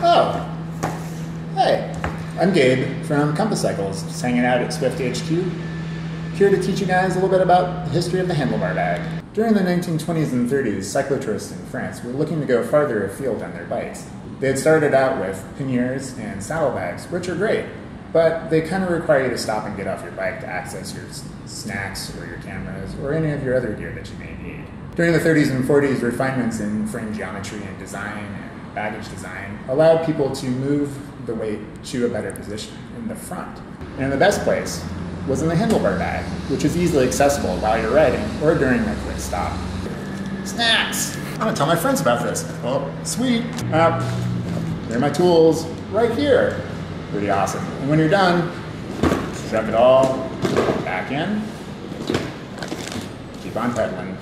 Oh, hey, I'm Gabe from Compass Cycles, just hanging out at Swift HQ. Here to teach you guys a little bit about the history of the handlebar bag. During the 1920s and 30s, cyclotourists in France were looking to go farther afield on their bikes. They had started out with panniers and saddlebags, which are great, but they kind of require you to stop and get off your bike to access your snacks or your cameras or any of your other gear that you may need. During the 30s and 40s, refinements in frame geometry and design baggage design allowed people to move the weight to a better position in the front. And the best place was in the handlebar bag, which is easily accessible while you're riding or during a quick stop. Snacks! I'm gonna tell my friends about this. Well, sweet. Uh, there are my tools right here. Pretty awesome. And when you're done, shove it all back in. Keep on pedaling.